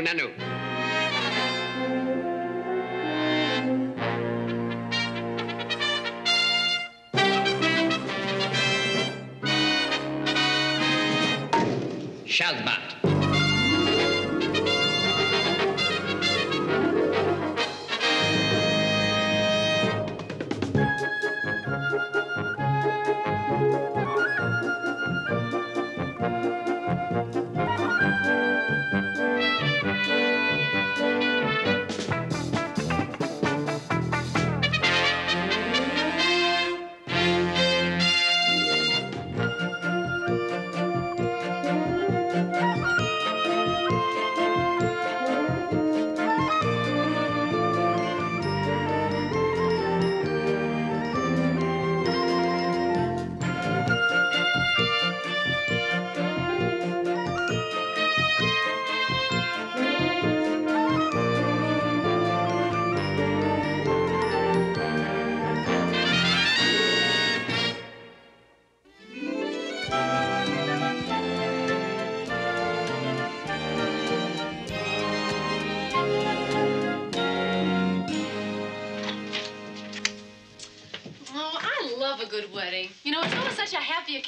nanu, nanu. Shazbot.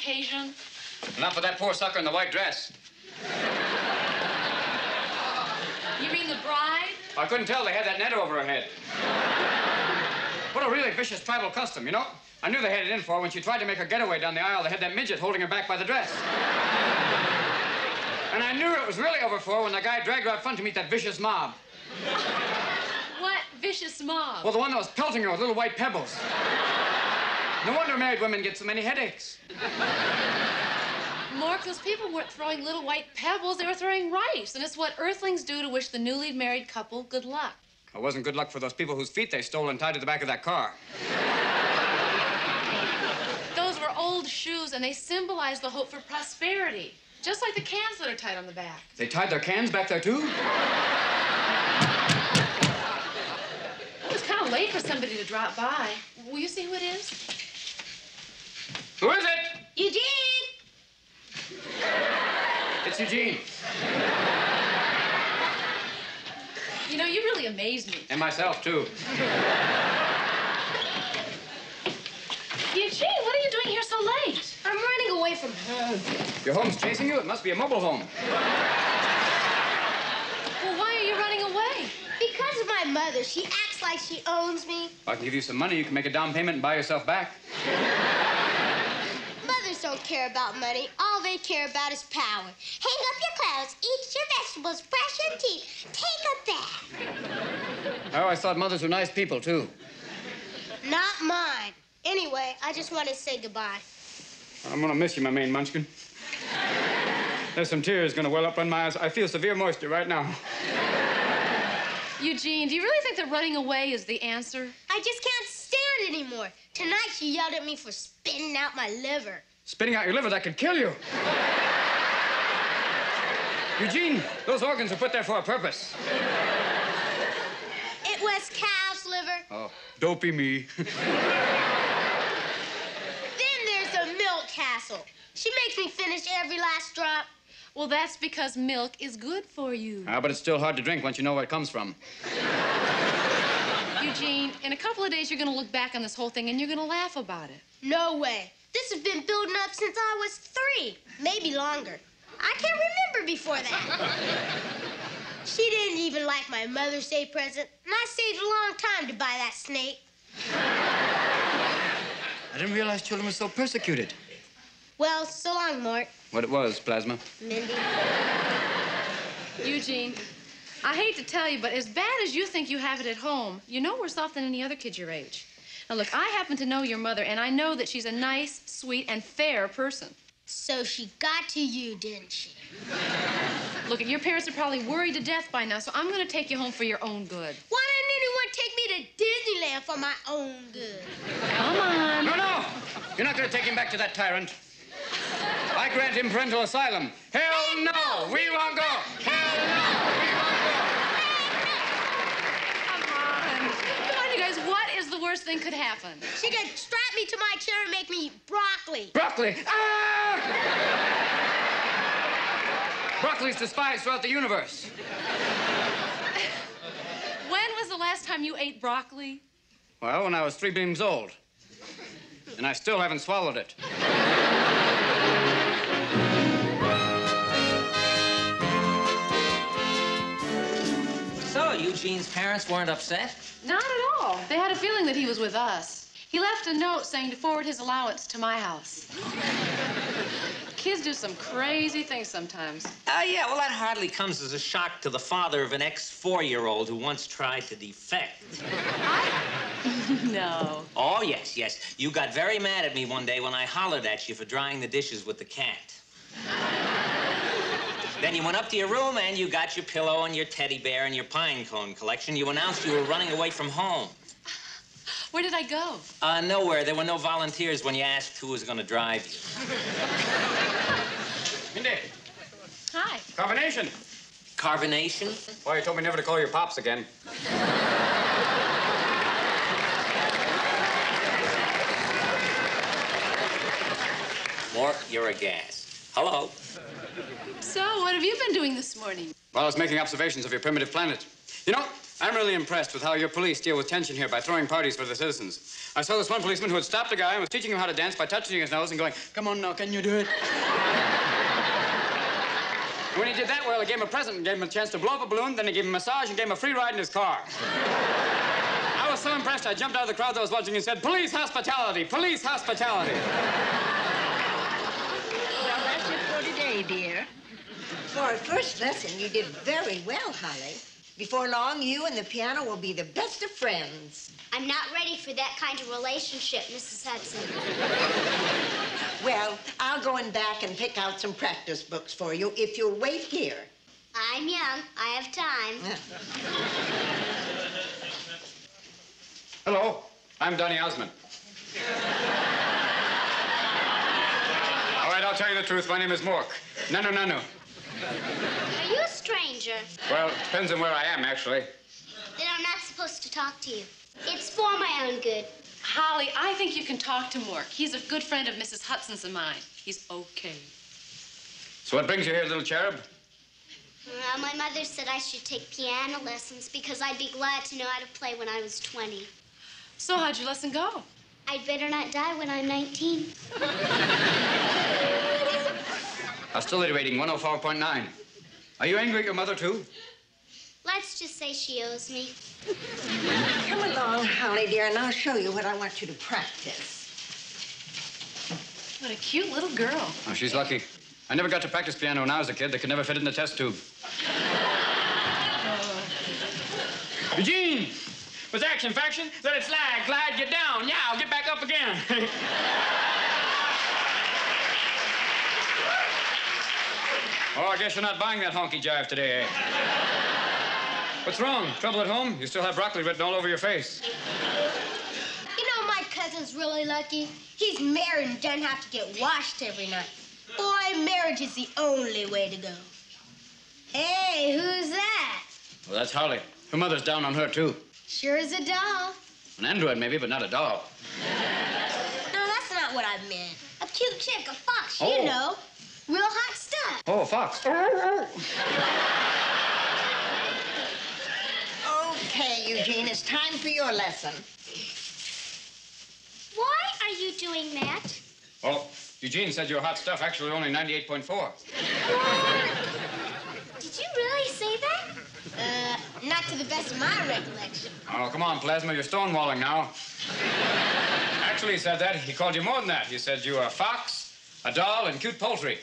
Occasion. Not for that poor sucker in the white dress. You mean the bride? I couldn't tell they had that net over her head. What a really vicious tribal custom, you know? I knew they had it in for her when she tried to make her getaway down the aisle. They had that midget holding her back by the dress. And I knew it was really over for her when the guy dragged her out front to meet that vicious mob. What vicious mob? Well, the one that was pelting her with little white pebbles. No wonder married women get so many headaches. Mork, those people weren't throwing little white pebbles, they were throwing rice. And it's what earthlings do to wish the newly married couple good luck. It wasn't good luck for those people whose feet they stole and tied to the back of that car. Those were old shoes, and they symbolize the hope for prosperity. Just like the cans that are tied on the back. They tied their cans back there, too? It was kind of late for somebody to drop by. Will you see who it is? Who is it? Eugene! It's Eugene. You know, you really amaze me. And myself, too. Eugene, what are you doing here so late? I'm running away from home. Your home's chasing you? It must be a mobile home. Well, why are you running away? Because of my mother. She acts like she owns me. If I can give you some money, you can make a down payment and buy yourself back. Mothers don't care about money. All they care about is power. Hang up your clothes, eat your vegetables, brush your teeth, take a bath. Oh, I always thought mothers were nice people, too. Not mine. Anyway, I just want to say goodbye. I'm gonna miss you, my main munchkin. There's some tears gonna well up in my eyes. I feel severe moisture right now. Eugene, do you really think that running away is the answer? I just can't stand it anymore. Tonight she yelled at me for spitting out my liver. Spitting out your liver, that could kill you. Eugene, those organs are put there for a purpose. It was cow's liver. Oh, dopey me. Then there's a milk castle. She makes me finish every last drop. Well, that's because milk is good for you. ah, but it's still hard to drink once you know where it comes from. Eugene, in a couple of days, you're going to look back on this whole thing and you're going to laugh about it. No way. This has been building up since I was three, maybe longer. I can't remember before that. she didn't even like my Mother's Day present, and I saved a long time to buy that snake. I didn't realize children were so persecuted. Well, so long, Mort. What it was, Plasma. Mindy. Eugene, I hate to tell you, but as bad as you think you have it at home, you're no worse off than any other kid your age. Now, look, I happen to know your mother, and I know that she's a nice, sweet, and fair person. So she got to you, didn't she? Look, your parents are probably worried to death by now, so I'm going to take you home for your own good. Why didn't anyone take me to Disneyland for my own good? Come on. No, no! You're not gonna take him back to that tyrant. I grant him parental asylum. Hell no! We won't go! worst thing could happen. She could strap me to my chair and make me eat broccoli. Broccoli! Ah! Broccoli's despised throughout the universe. when was the last time you ate broccoli? Well, when I was three bleams old. And I still haven't swallowed it. Eugene's parents weren't upset? Not at all. They had a feeling that he was with us. He left a note saying to forward his allowance to my house. Kids do some crazy things sometimes. Oh, yeah, well, that hardly comes as a shock to the father of an ex four year old who once tried to defect. I... No. Oh, yes, yes. You got very mad at me one day when I hollered at you for drying the dishes with the cat. Then you went up to your room and you got your pillow and your teddy bear and your pine cone collection. You announced you were running away from home. Where did I go? Uh, nowhere. There were no volunteers when you asked who was going to drive you. Mindy, Hi. combination. Carbonation? Why, you told me never to call your pops again. Mork, you're a gas. Hello. So, what have you been doing this morning? Well, I was making observations of your primitive planet. You know, I'm really impressed with how your police deal with tension here by throwing parties for the citizens. I saw this one policeman who had stopped a guy and was teaching him how to dance by touching his nose and going, Come on now, can you do it? when he did that well, he gave him a present and gave him a chance to blow up a balloon, then he gave him a massage and gave him a free ride in his car. I was so impressed, I jumped out of the crowd that was watching and said, Police hospitality! Police hospitality! Well, that's it for dear. For our first lesson, you did very well, Holly. Before long, you and the piano will be the best of friends. I'm not ready for that kind of relationship, Mrs. Hudson. Well, I'll go in back and pick out some practice books for you if you'll wait here. I'm young. I have time. Hello, I'm Donny Osmond. All right, I'll tell you the truth. My name is Mork. Nanu no. Are you a stranger? Well, it depends on where I am, actually. Then I'm not supposed to talk to you. It's for my own good. Holly, I think you can talk to Mork. He's a good friend of Mrs. Hudson's and mine. He's okay. So what brings you here, little cherub? Well, my mother said I should take piano lessons because I'd be glad to know how to play when I was 20. So, how'd your lesson go? I'd better not die when I'm 19. Hostility rating 104.9. Are you angry at your mother, too? Let's just say she owes me. Come along, Holly, dear, and I'll show you what I want you to practice. What a cute little girl. Oh, she's lucky. I never got to practice piano when I was a kid. They could never fit it in the test tube. Eugene! Was action faction? Let it slide, glide, get down. Now, get back up again. oh, I guess you're not buying that honky jive today, eh? What's wrong? Trouble at home? You still have broccoli written all over your face. You know, my cousin's really lucky. He's married and doesn't have to get washed every night. Boy, marriage is the only way to go. Hey, who's that? Well, that's Holly. Her mother's down on her, too. Sure is a doll. An android, maybe, but not a doll. No, that's not what I meant. A cute chick, a fox, Oh. you know. Real hot stuff. Oh, a fox. Okay, Eugene, it's time for your lesson. Why are you doing that? Well, Eugene said you're hot stuff. Actually, only 98.4. Did you really say that? Uh, not to the best of my recollection. Oh, come on, Plasma. You're stonewalling now. Actually, he said that. He called you more than that. He said you were a fox, a doll, and cute poultry.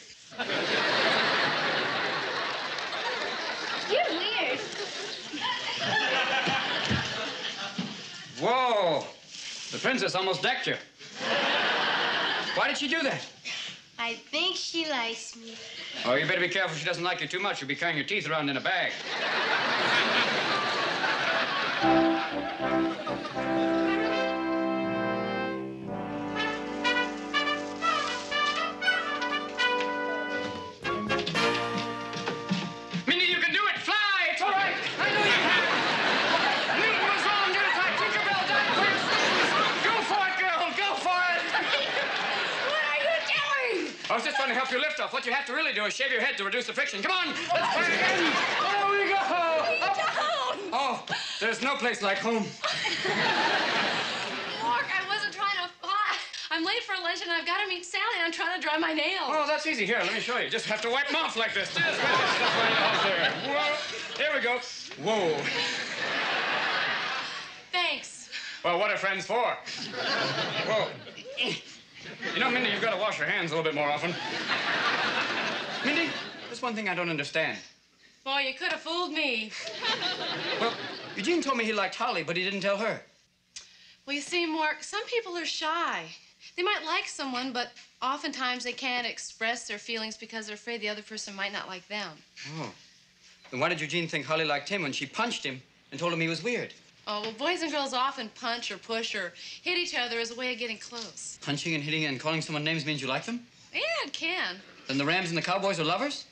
You're weird. Whoa! The princess almost decked you. Why did she do that? I think she likes me. Oh, you better be careful she doesn't like you too much. You'll be carrying your teeth around in a bag. I was just trying to help you lift off. What you have to really do is shave your head to reduce the friction. Come on! Let's try again! There we go! Up. Oh, There's no place like home. Mork, I wasn't trying to. fi- I'm late for lunch and I've got to meet Sally I'm trying to dry my nails. Oh, that's easy. Here, let me show you. Just have to wipe them off like this right off there. Whoa. Here we go. Whoa. Thanks. Well, what are friends for? Whoa. You know, Mindy, you've got to wash your hands a little bit more often. Mindy, there's one thing I don't understand. Boy, you could have fooled me. Well, Eugene told me he liked Holly, but he didn't tell her. Well, you see, Mork, some people are shy. They might like someone, but oftentimes they can't express their feelings because they're afraid the other person might not like them. Oh. Then why did Eugene think Holly liked him when she punched him and told him he was weird? Oh, well, boys and girls often punch or push or hit each other as a way of getting close. Punching and hitting and calling someone names means you like them? Yeah, it can. Then the Rams and the Cowboys are lovers?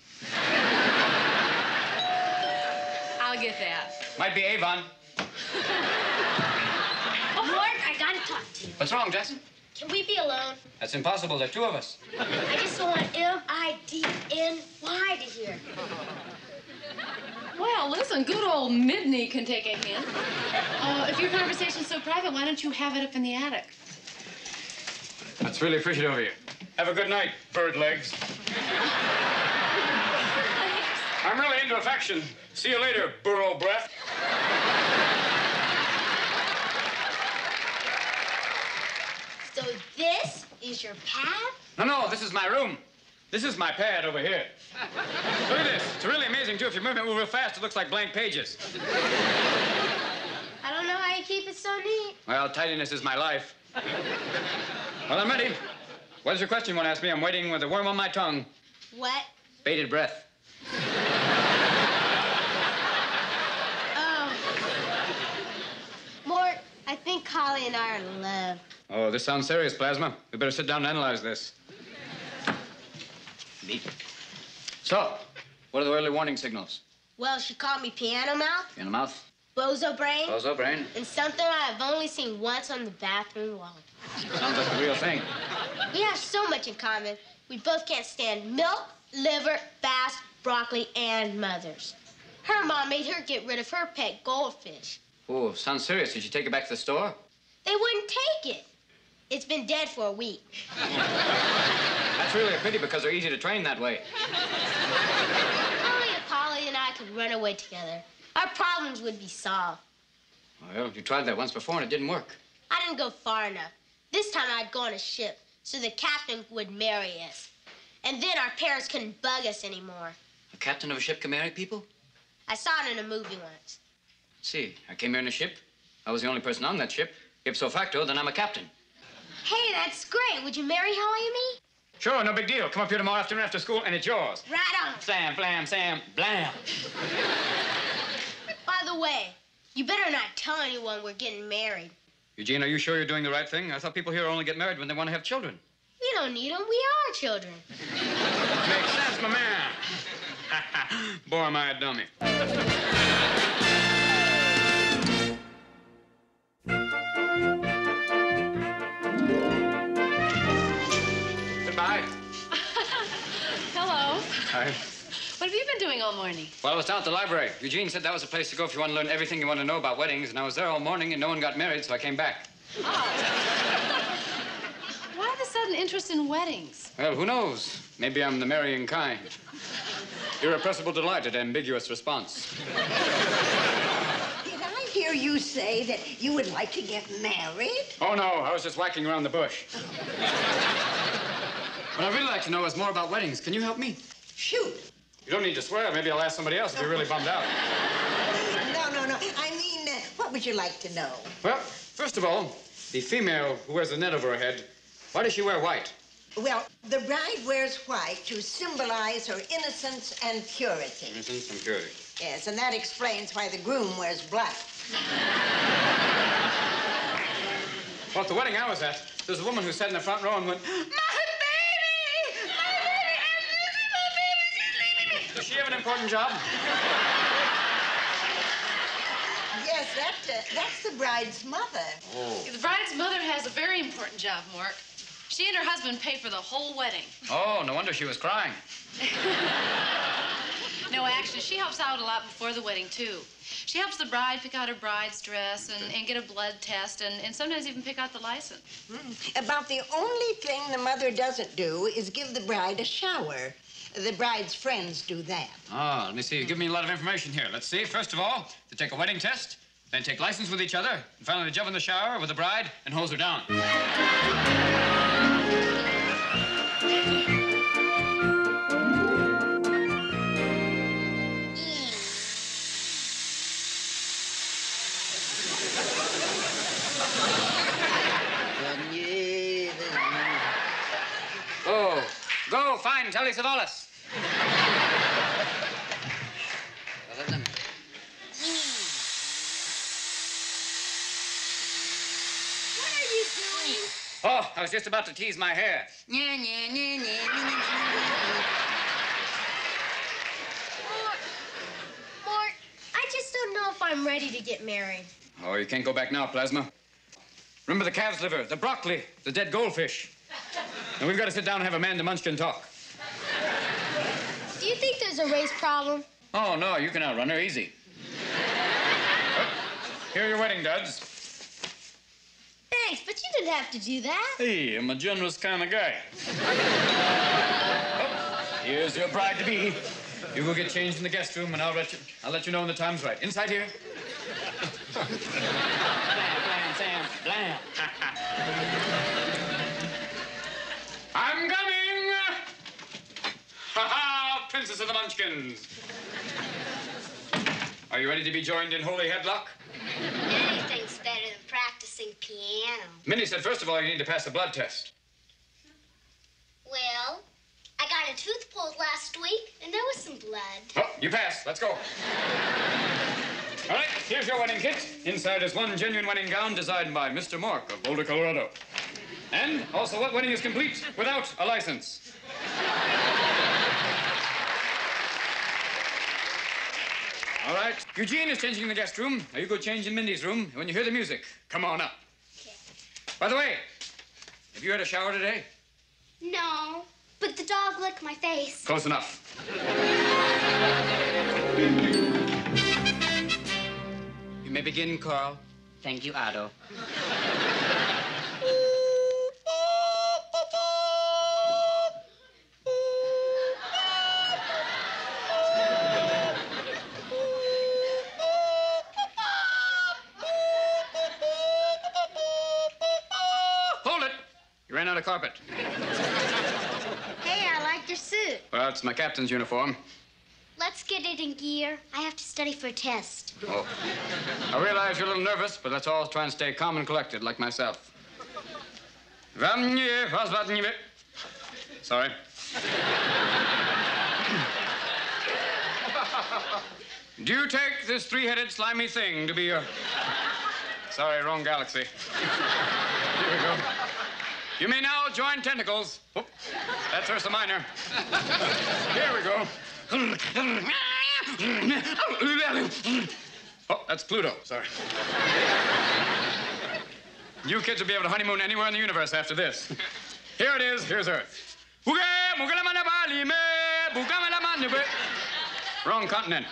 I'll get that. Might be Avon. Oh, Mork, I gotta talk to you. What's wrong, Jackson? Can we be alone? That's impossible. There are two of us. I just want M-I-D-N-Y to hear. Well, listen, good old Midney can take a hint. Uh, if your conversation's so private, why don't you have it up in the attic? That's really appreciative of you. Have a good night, bird legs. I'm really into affection. See you later, burro breath. So this is your pad? No, no, this is my room. This is my pad over here. Look at this. It's really amazing, too. If you move it real fast, it looks like blank pages. I don't know how you keep it so neat. Well, tidiness is my life. Well, I'm ready. What is your question you want to ask me? I'm waiting with a worm on my tongue. What? Bated breath. Oh. Mort, I think Holly and I are in love. Oh, this sounds serious, Plasma. We better sit down and analyze this. Beat. So, what are the early warning signals? Well, she called me piano mouth, In the mouth, bozo brain, bozo brain. and something I've only seen once on the bathroom wall. Sounds like the real thing. We have so much in common. We both can't stand milk, liver, bass, broccoli, and mothers. Her mom made her get rid of her pet goldfish. Oh, sounds serious. Did she take it back to the store? They wouldn't take it. It's been dead for a week. That's really a pity because they're easy to train that way. Only if Holly and I could run away together, our problems would be solved. Well, you tried that once before and it didn't work. I didn't go far enough. This time I'd go on a ship so the captain would marry us. And then our parents couldn't bug us anymore. A captain of a ship can marry people? I saw it in a movie once. See, I came here in a ship. I was the only person on that ship. Ipso facto, then I'm a captain. Hey, that's great. Would you marry Holly and me? Sure, no big deal. Come up here tomorrow afternoon after school and it's yours. Right on. Sam, blam, Sam, blam. By the way, you better not tell anyone we're getting married. Eugene, are you sure you're doing the right thing? I thought people here only get married when they want to have children. We don't need them. We are children. Makes sense, my man. Boy, am I a dummy. Hello. Hi. What have you been doing all morning? Well, I was down at the library. Eugene said that was a place to go if you want to learn everything you want to know about weddings, and I was there all morning and no one got married, so I came back. Ah. Why the sudden interest in weddings? Well, who knows? Maybe I'm the marrying kind. Irrepressible delight at ambiguous response. Did I hear you say that you would like to get married? Oh, no, I was just whacking around the bush. what I'd really like to know is more about weddings. Can you help me? Shoot. You don't need to swear. Maybe I'll ask somebody else if you're really bummed out. No, no, no. I mean, uh, what would you like to know? Well, first of all, the female who wears the net over her head, why does she wear white? Well, the bride wears white to symbolize her innocence and purity. Innocence and purity. Yes, and that explains why the groom wears black. Well, at the wedding I was at, there's a woman who sat in the front row and went, important job? Yes, that, uh, that's the bride's mother. The bride's mother has a very important job, Mork. She and her husband pay for the whole wedding. Oh, no wonder she was crying. No, actually, she helps out a lot before the wedding, too. She helps the bride pick out her bride's dress and, and get a blood test and, and sometimes even pick out the license. About the only thing the mother doesn't do is give the bride a shower. The bride's friends do that. Ah, let me see. You Give me a lot of information here. Let's see. First of all, they take a wedding test, then take license with each other, and finally they jump in the shower with the bride and hose her down. Oh, go find Telly Savalas. What are you doing? Oh, I was just about to tease my hair. Nya, nya, nya, Mort, Mort, I just don't know if I'm ready to get married. Oh, you can't go back now, Plasma. Remember the calf's liver, the broccoli, the dead goldfish. And we've got to sit down and have a man to munchkin talk. Do you think there's a race problem? Oh, no, you can outrun her easy. Oh, here are your wedding duds. Thanks, but you didn't have to do that. Hey, I'm a generous kind of guy. Oh, here's your bride to be. You go get changed in the guest room, and I'll let you. I'll let you know when the time's right. Inside here. blam, blam, Sam, blam. I'm coming. Ha ha, Princess of the Munchkins. Are you ready to be joined in holy headlock? Anything's better than practicing piano. Mindy said, first of all, you need to pass the blood test. Well, I got a tooth pulled last week, and there was some blood. Oh, you passed. Let's go. All right, here's your wedding kit. Inside is one genuine wedding gown designed by Mr. Mork of Boulder, Colorado. And also, what wedding is complete without a license? All right, Eugene is changing in the guest room. Now you go change in Mindy's room. When you hear the music, come on up. By the way, have you had a shower today? No, but the dog licked my face. Close enough. You may begin, Carl. Thank you, Otto. Carpet. Hey, I like your suit. Well, it's my captain's uniform. Let's get it in gear. I have to study for a test. Oh. I realize you're a little nervous, but let's all try and stay calm and collected, like myself. Sorry. Do you take this three-headed slimy thing to be your... Sorry, wrong galaxy. Here we go. You may now join tentacles. Oop, that's Ursa Minor. Here we go. Oh, that's Pluto. Sorry. You kids will be able to honeymoon anywhere in the universe after this. Here it is. Here's Earth. Wrong continent.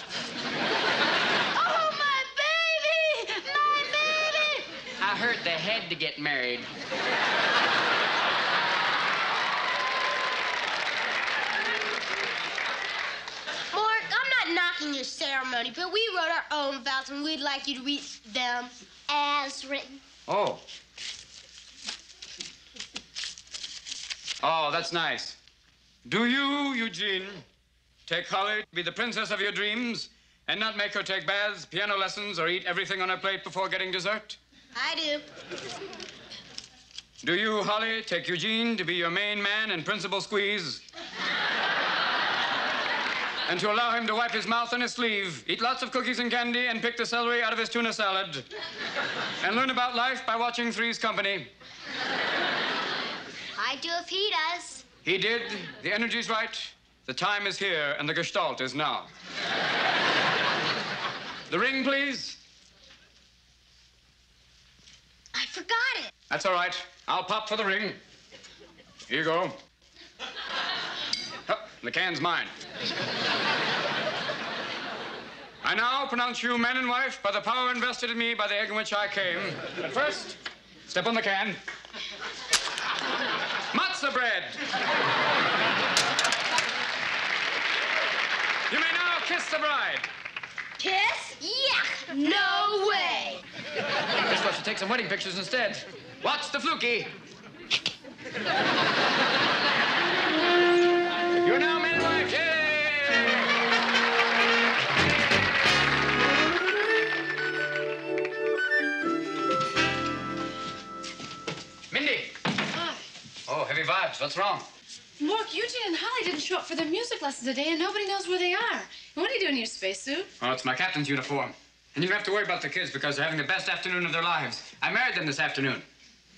Oh, my baby! My baby! I heard they had to get married. Mork, I'm not knocking your ceremony, but we wrote our own vows and we'd like you to read them as written. Oh. Oh, that's nice. Do you, Eugene, take Holly to be the princess of your dreams and not make her take baths, piano lessons, or eat everything on her plate before getting dessert? I do. Do you, Holly, take Eugene to be your main man and principal squeeze? And to allow him to wipe his mouth on his sleeve, eat lots of cookies and candy, and pick the celery out of his tuna salad. and learn about life by watching Three's Company. I do if he does. He did. The energy's right. The time is here, and the gestalt is now. the ring, please. I forgot it. That's all right. I'll pop for the ring. Here you go. The can's mine. I now pronounce you man and wife by the power invested in me by the egg in which I came. But first, step on the can. Matzah bread. You may now kiss the bride. Kiss? Yuck! No way! Guess I should take some wedding pictures instead. Watch the fluky. You're now What's wrong? Mork, Eugene and Holly didn't show up for their music lessons today, and nobody knows where they are. What are you doing in your spacesuit? Oh, it's my captain's uniform. And you don't have to worry about the kids because they're having the best afternoon of their lives. I married them this afternoon.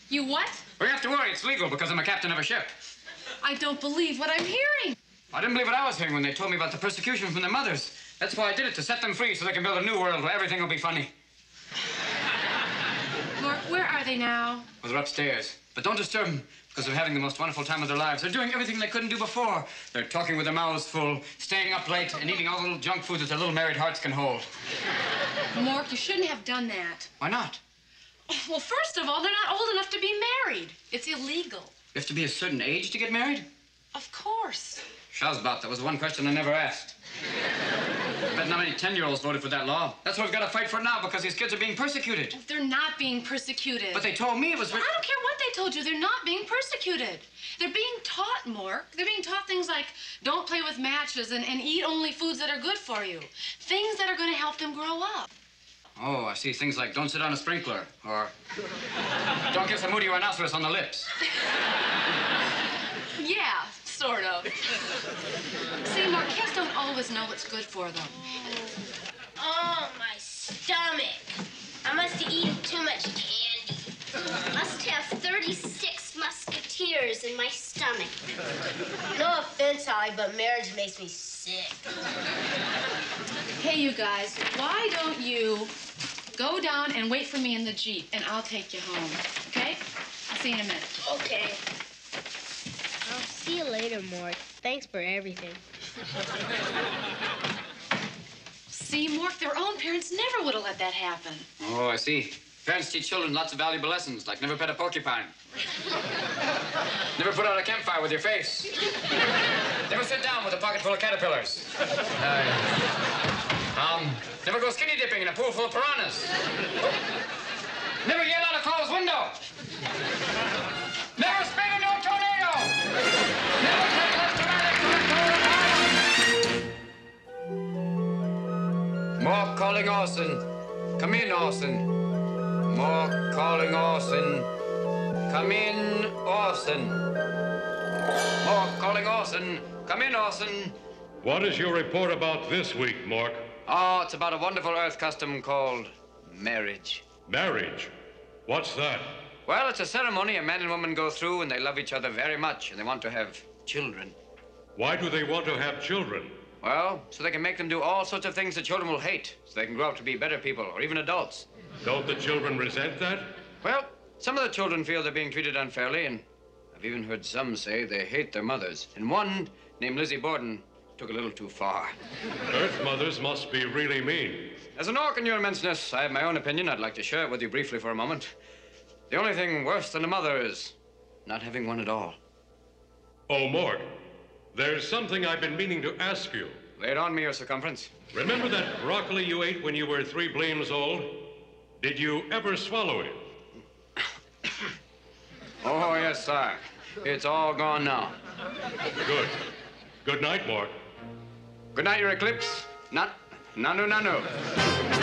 You what? We have to worry. It's legal because I'm a captain of a ship. I don't believe what I'm hearing. I didn't believe what I was hearing when they told me about the persecution from their mothers. That's why I did it, to set them free so they can build a new world where everything will be funny. Mork, where are they now? Well, they're upstairs. But don't disturb them because they're having the most wonderful time of their lives. They're doing everything they couldn't do before. They're talking with their mouths full, staying up late, and eating all the little junk food that their little married hearts can hold. Mork, you shouldn't have done that. Why not? Oh, well, first of all, they're not old enough to be married. It's illegal. You have to be a certain age to get married? Of course. Shazbot, that was the one question I never asked. I bet not many 10-year-olds voted for that law. That's why we've got to fight for now, because these kids are being persecuted. They're not being persecuted. But they told me it was... I don't care what they told you. They're not being persecuted. They're being taught, Mork. They're being taught things like don't play with matches and, and eat only foods that are good for you. Things that are going to help them grow up. Oh, I see things like don't sit on a sprinkler, or don't kiss a moody rhinoceros on the lips. Yeah, sort of. See, Mork, kids don't always know what's good for them. Oh, my stomach. I must have eaten too much candy. Must have 36 musketeers in my stomach. No offense, Holly, but marriage makes me sick. Hey, you guys, why don't you go down and wait for me in the Jeep, and I'll take you home, okay? I'll see you in a minute. Okay. I'll see you later, Mort. Thanks for everything. See, Mork, their own parents never would have let that happen. Oh, I see. Parents teach children lots of valuable lessons, like never pet a porcupine. never put out a campfire with your face. never sit down with a pocket full of caterpillars. Uh, um, never go skinny dipping in a pool full of piranhas. Never yell out a closed window. Mork calling Orson. Come in, Orson. Mork calling Orson. Come in, Orson. Mork calling Orson. Come in, Orson. What is your report about this week, Mork? Oh, it's about a wonderful Earth custom called marriage. Marriage. What's that? Well, it's a ceremony a man and woman go through when they love each other very much and they want to have children. Why do they want to have children? Well, so they can make them do all sorts of things that children will hate, so they can grow up to be better people or even adults. Don't the children resent that? Well, some of the children feel they're being treated unfairly, and I've even heard some say they hate their mothers. And one, named Lizzie Borden, took a little too far. Earth mothers must be really mean. As an orc in your immenseness, I have my own opinion. I'd like to share it with you briefly for a moment. The only thing worse than a mother is not having one at all. Oh, Mork, there's something I've been meaning to ask you. Lay it on me, your circumference. Remember that broccoli you ate when you were three bleams old? Did you ever swallow it? Oh, yes, sir. It's all gone now. Good. Good night, Mork. Good night, your eclipse. Not, nanu, nanu.